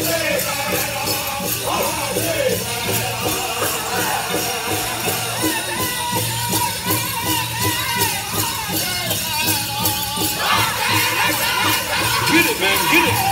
Get it, man, get it.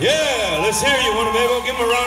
Yeah, let's hear you, Winnebago. Give him a round